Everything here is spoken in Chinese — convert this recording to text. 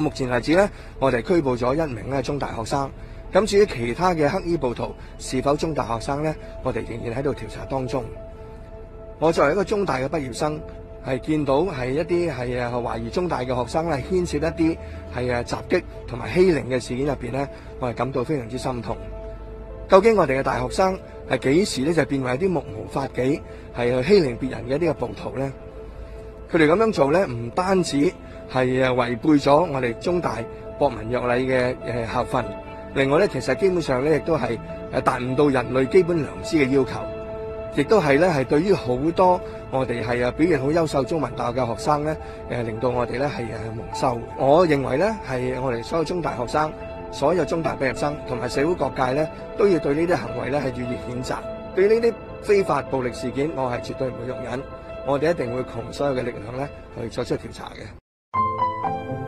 目前為止咧，我哋拘捕咗一名咧中大學生。咁至於其他嘅黑衣暴徒是否中大學生呢？我哋仍然喺度調查當中。我作為一個中大嘅畢業生，係見到係一啲係誒懷疑中大嘅學生咧牽涉一啲係誒襲擊同埋欺凌嘅事件入边咧，我係感到非常之心痛。究竟我哋嘅大學生係幾時咧就變為一啲目無法紀係去欺凌別人嘅呢個暴徒咧？佢哋咁樣做咧，唔單止係誒違背咗我哋中大博文約禮嘅誒校訓，另外咧其實基本上咧亦都係誒達唔到人類基本良知嘅要求，亦都係咧係對於好多我哋係啊表現好優秀中文大學嘅學生咧誒令到我哋咧係誒蒙羞。我認為咧係我哋所有中大學生、所有中大畢業生同埋社會各界咧都要對呢啲行為咧係予以譴責。對呢啲非法暴力事件，我係絕對唔會容忍。我哋一定會窮所有嘅力量咧去作出調查嘅。Thank you.